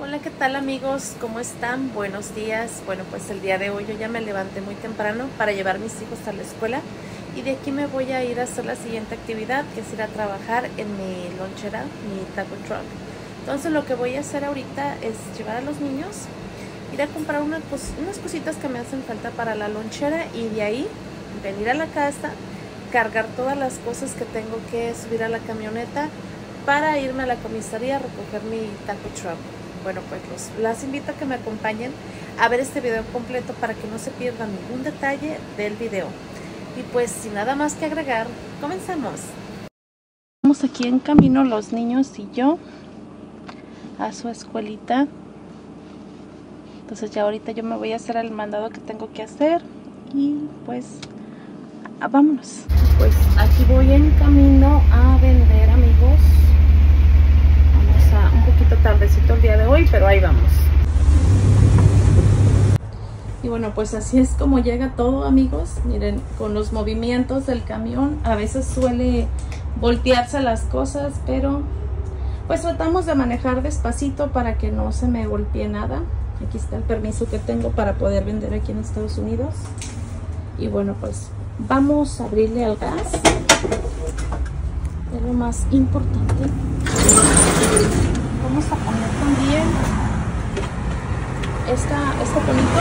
Hola, ¿qué tal amigos? ¿Cómo están? Buenos días. Bueno, pues el día de hoy yo ya me levanté muy temprano para llevar mis hijos a la escuela y de aquí me voy a ir a hacer la siguiente actividad que es ir a trabajar en mi lonchera, mi taco truck. Entonces lo que voy a hacer ahorita es llevar a los niños, ir a comprar unas cositas que me hacen falta para la lonchera y de ahí venir a la casa, cargar todas las cosas que tengo que subir a la camioneta para irme a la comisaría a recoger mi taco truck. Bueno, pues los, las invito a que me acompañen a ver este video completo para que no se pierdan ningún detalle del video. Y pues sin nada más que agregar, comenzamos. Estamos aquí en camino los niños y yo a su escuelita. Entonces ya ahorita yo me voy a hacer el mandado que tengo que hacer y pues vámonos. Pues aquí voy en camino a vender amigos. Vamos a un poquito tardecito el día de hoy, pero ahí vamos. Y bueno, pues así es como llega todo amigos. Miren, con los movimientos del camión a veces suele voltearse las cosas, pero pues tratamos de manejar despacito para que no se me golpee nada. Aquí está el permiso que tengo para poder vender aquí en Estados Unidos. Y bueno, pues vamos a abrirle al gas. Es lo más importante. Vamos a poner también esta, este tonito.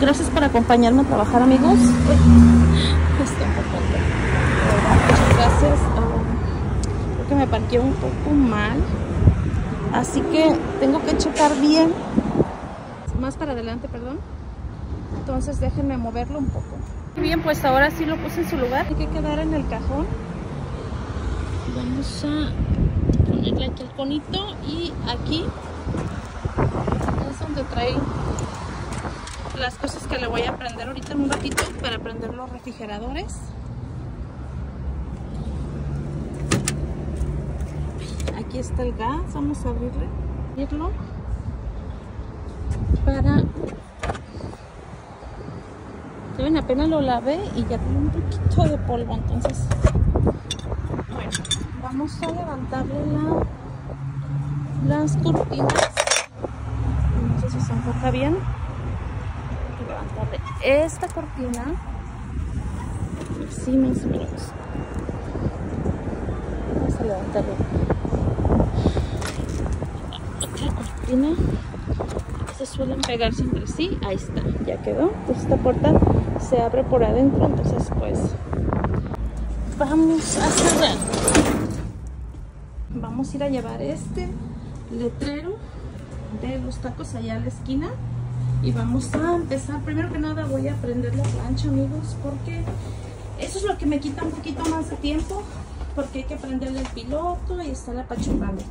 Gracias por acompañarme a trabajar, amigos. Está. Muchas gracias. Uh, creo que me parqué un poco mal. Así que tengo que checar bien. Más para adelante, perdón. Entonces déjenme moverlo un poco. Bien, pues ahora sí lo puse en su lugar. Hay que quedar en el cajón. Vamos a ponerle aquí el conito y aquí es donde trae las cosas que le voy a prender ahorita en un ratito para prender los refrigeradores. Aquí está el gas, vamos a abrirle, abrirlo para ven apenas lo lavé y ya tiene un poquito de polvo entonces bueno vamos a levantarle la, las cortinas. No sé si se enfoca bien. Levantarle esta cortina. Así más o menos vamos a levantarle otra cortina. Se suelen pegarse entre sí ahí está ya quedó esta puerta se abre por adentro entonces pues vamos a cerrar. Vamos a ir a llevar este letrero de los tacos allá a la esquina y vamos a empezar. Primero que nada voy a prender la plancha amigos porque eso es lo que me quita un poquito más de tiempo porque hay que prenderle el piloto y estar apachurrando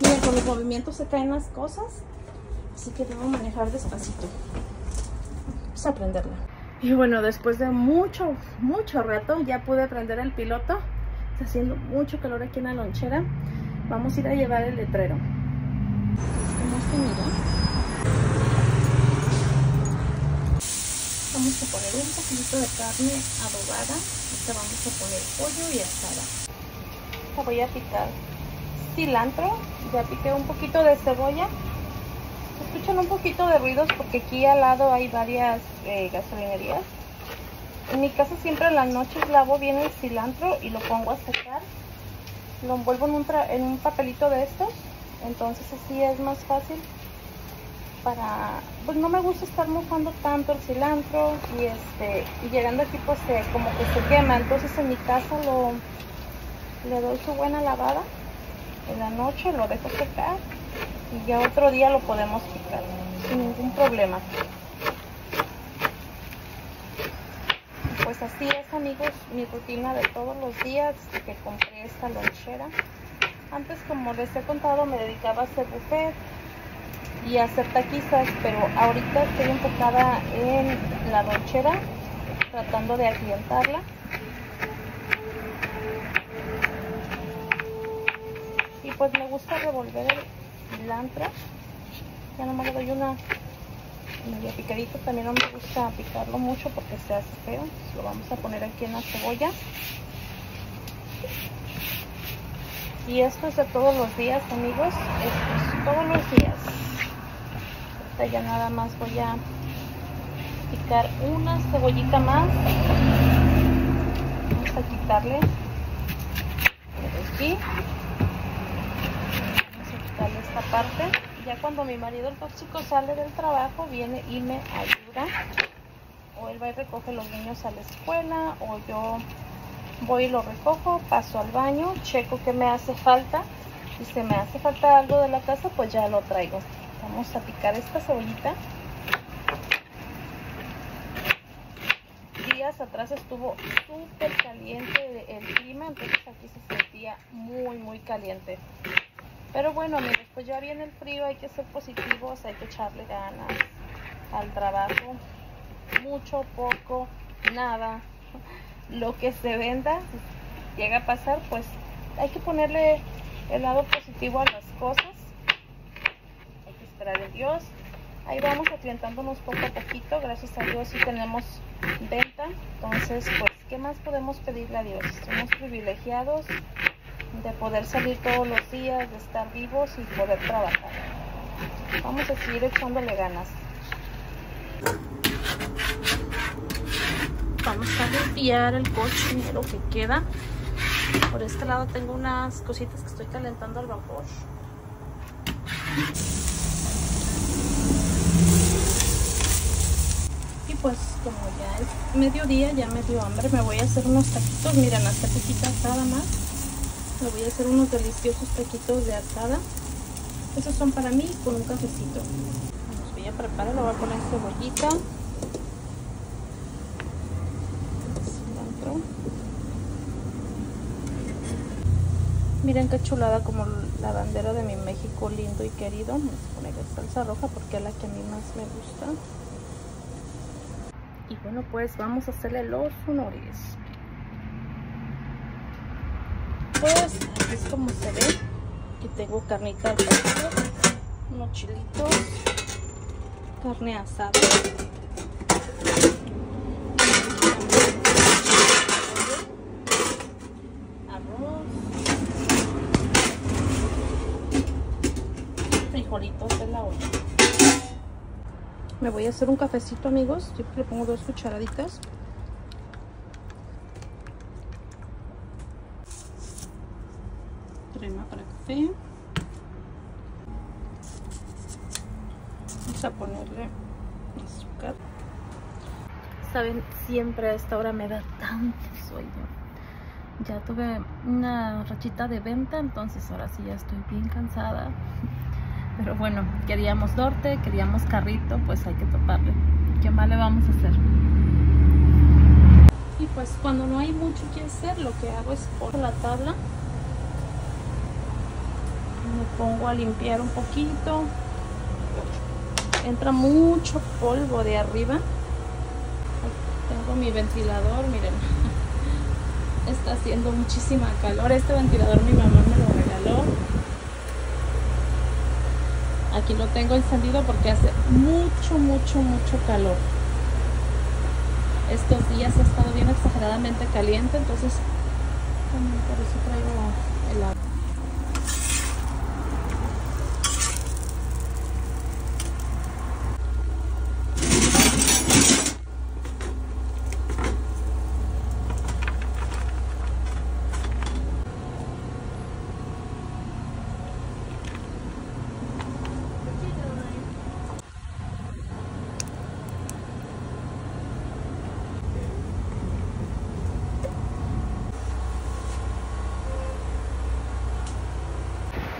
miren con los movimientos se caen las cosas así que debo manejar despacito. Vamos a prenderla y bueno, después de mucho, mucho rato ya pude prender el piloto. Está haciendo mucho calor aquí en la lonchera. Vamos a ir a llevar el letrero. Vamos a poner un poquito de carne adobada. Esta vamos a poner pollo y asada. Voy a picar cilantro. Ya piqué un poquito de cebolla escuchan un poquito de ruidos porque aquí al lado hay varias eh, gasolinerías. En mi casa siempre en las noches lavo bien el cilantro y lo pongo a secar. Lo envuelvo en un, en un papelito de estos. Entonces así es más fácil para... Pues no me gusta estar mojando tanto el cilantro y este y llegando aquí pues se, como que se quema. Entonces en mi casa lo le doy su buena lavada en la noche, lo dejo secar y ya otro día lo podemos picar sin ningún problema. Pues así es amigos mi rutina de todos los días que compré esta lonchera. Antes como les he contado me dedicaba a hacer buffet y a hacer taquizas pero ahorita estoy enfocada en la lonchera tratando de aclientarla y pues me gusta revolver cilantro ya nomás le doy una medio picadito. También no me gusta picarlo mucho porque se hace feo. Lo vamos a poner aquí en la cebolla. Y esto es de todos los días, amigos. Esto es todos los días. Ahorita ya nada más voy a picar una cebollita más. Vamos a quitarle aquí. Esta parte. Ya cuando mi marido el tóxico sale del trabajo, viene y me ayuda. O él va y recoge los niños a la escuela, o yo voy y lo recojo, paso al baño, checo qué me hace falta. Si se me hace falta algo de la casa, pues ya lo traigo. Vamos a picar esta cebollita. Días atrás estuvo súper caliente el clima, entonces aquí se sentía muy, muy caliente. Pero bueno, amigos, pues ya viene el frío, hay que ser positivos, hay que echarle ganas al trabajo. Mucho, poco, nada. Lo que se venda, llega a pasar, pues hay que ponerle el lado positivo a las cosas. Hay que esperar en Dios. Ahí vamos aclientándonos poco a poquito. Gracias a Dios sí tenemos venta. Entonces, pues, ¿qué más podemos pedirle a Dios? Somos privilegiados de poder salir todos los días, de estar vivos y poder trabajar. Vamos a seguir echándole ganas. Vamos a limpiar el cochinero que queda. Por este lado tengo unas cositas que estoy calentando al vapor. Y pues como ya es mediodía, ya me dio hambre, me voy a hacer unos taquitos. Miren, hasta poquita asada más. Me voy a hacer unos deliciosos taquitos de asada. Esos son para mí con un cafecito. Los voy a preparar, le voy a poner cebollita. Miren qué chulada como la bandera de mi México lindo y querido. A poner salsa roja porque es la que a mí más me gusta. Y bueno, pues vamos a hacerle los honores. Pues es como se ve. Aquí tengo carnita al chilitos, carne asada. Arroz. Frijolitos de la olla. Me voy a hacer un cafecito, amigos. Yo le pongo dos cucharaditas. Vamos a ponerle azúcar. Saben, siempre a esta hora me da tanto sueño. Ya tuve una rachita de venta, entonces ahora sí ya estoy bien cansada. Pero bueno, queríamos norte, queríamos carrito, pues hay que toparle. ¿Qué más le vamos a hacer? Y pues cuando no hay mucho que hacer, lo que hago es por la tabla. Me pongo a limpiar un poquito. Entra mucho polvo de arriba. Tengo mi ventilador, miren. Está haciendo muchísima calor. Este ventilador mi mamá me lo regaló. Aquí lo tengo encendido porque hace mucho, mucho, mucho calor. Estos días ha estado bien exageradamente caliente, entonces por eso traigo el agua.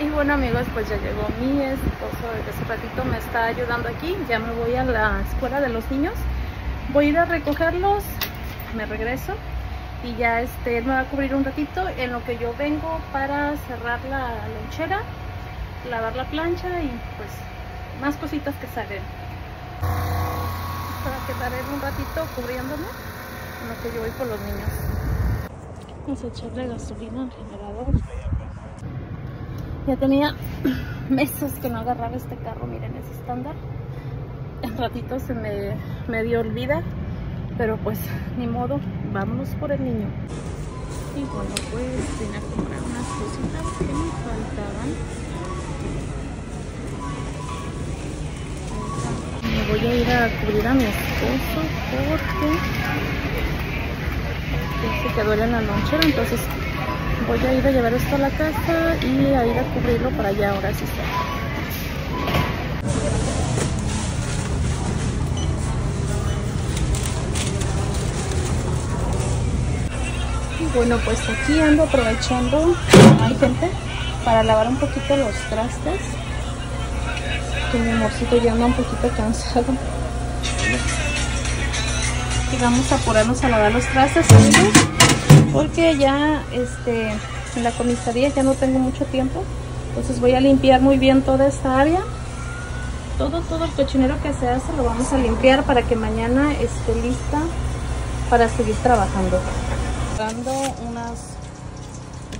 Y bueno amigos, pues ya llegó mi esposo, hace ratito me está ayudando aquí, ya me voy a la escuela de los niños, voy a ir a recogerlos, me regreso y ya este, me va a cubrir un ratito en lo que yo vengo para cerrar la lonchera, lavar la plancha y pues más cositas que salen. Para quedar un ratito cubriéndome en lo que yo voy por los niños. Vamos a echarle gasolina al generador. Ya tenía meses que no agarraba este carro, miren, es estándar. en ratito se me medio olvida, pero pues ni modo, vámonos por el niño. Y bueno, pues vine a comprar unas cositas que me faltaban. Me voy a ir a cubrir a mi esposo porque se quedó en la lonchera, entonces voy a ir a llevar esto a la casa y a ir a cubrirlo para allá ahora sí está. bueno pues aquí ando aprovechando hay gente para lavar un poquito los trastes que mi amorcito ya anda un poquito cansado y vamos a apurarnos a lavar los trastes porque ya este en la comisaría ya no tengo mucho tiempo. Entonces voy a limpiar muy bien toda esta área. Todo todo el cochinero que se hace lo vamos a limpiar para que mañana esté lista para seguir trabajando. Dando unas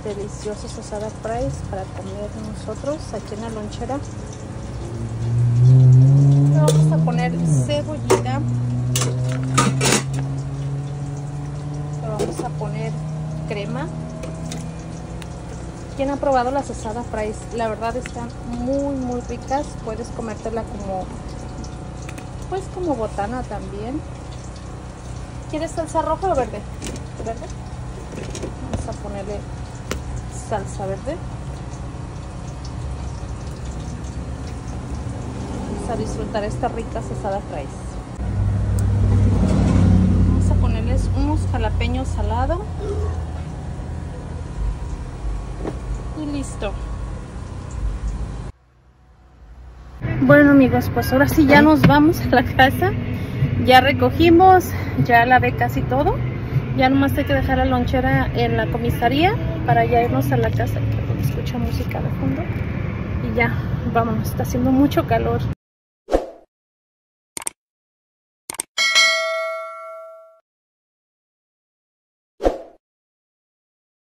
deliciosas asadas fries para comer nosotros aquí en la lonchera vamos a poner cebollita vamos a poner crema ¿Quién ha probado las asadas fries? La verdad están muy muy ricas. Puedes comértela como pues como botana también. ¿Quieres salsa roja o verde? ¿Verde? Vamos a ponerle salsa verde. Vamos a disfrutar estas ricas asadas fries. Vamos a ponerles unos jalapeños salados. Y listo. Bueno amigos, pues ahora sí ya nos vamos a la casa. Ya recogimos, ya lavé casi todo. Ya nomás hay que dejar la lonchera en la comisaría para ya irnos a la casa. Escucha música de fondo. Y ya, vámonos, está haciendo mucho calor.